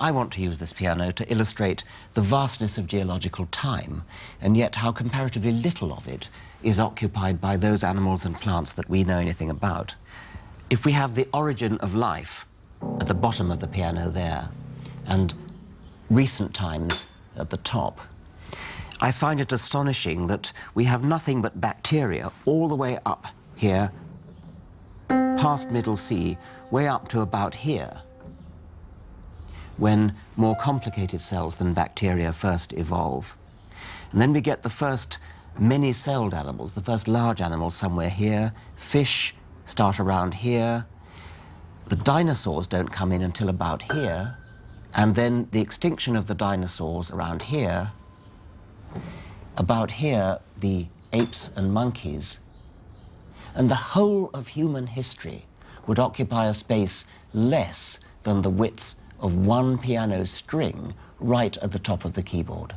I want to use this piano to illustrate the vastness of geological time, and yet how comparatively little of it is occupied by those animals and plants that we know anything about. If we have the origin of life at the bottom of the piano there, and recent times at the top, I find it astonishing that we have nothing but bacteria all the way up here, past Middle C, way up to about here when more complicated cells than bacteria first evolve. And then we get the first many-celled animals, the first large animals somewhere here. Fish start around here. The dinosaurs don't come in until about here. And then the extinction of the dinosaurs around here. About here, the apes and monkeys. And the whole of human history would occupy a space less than the width of one piano string right at the top of the keyboard.